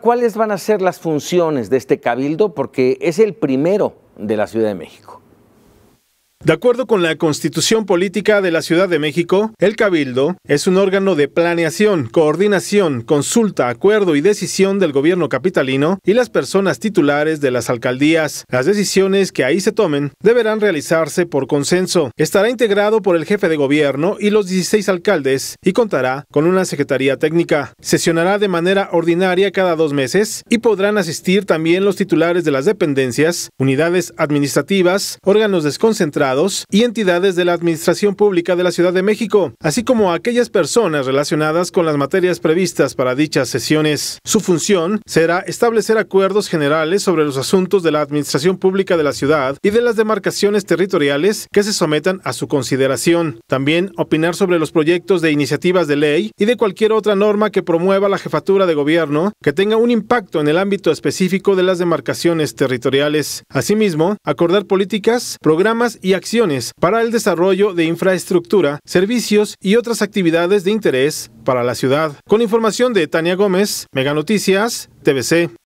¿Cuáles van a ser las funciones de este cabildo? Porque es el primero de la Ciudad de México. De acuerdo con la Constitución Política de la Ciudad de México, el Cabildo es un órgano de planeación, coordinación, consulta, acuerdo y decisión del gobierno capitalino y las personas titulares de las alcaldías. Las decisiones que ahí se tomen deberán realizarse por consenso. Estará integrado por el jefe de gobierno y los 16 alcaldes y contará con una secretaría técnica. Sesionará de manera ordinaria cada dos meses y podrán asistir también los titulares de las dependencias, unidades administrativas, órganos desconcentrados, y entidades de la Administración Pública de la Ciudad de México, así como aquellas personas relacionadas con las materias previstas para dichas sesiones. Su función será establecer acuerdos generales sobre los asuntos de la Administración Pública de la ciudad y de las demarcaciones territoriales que se sometan a su consideración. También opinar sobre los proyectos de iniciativas de ley y de cualquier otra norma que promueva la jefatura de gobierno que tenga un impacto en el ámbito específico de las demarcaciones territoriales. Asimismo, acordar políticas, programas y acciones para el desarrollo de infraestructura, servicios y otras actividades de interés para la ciudad. Con información de Tania Gómez, Mega Noticias, TVC.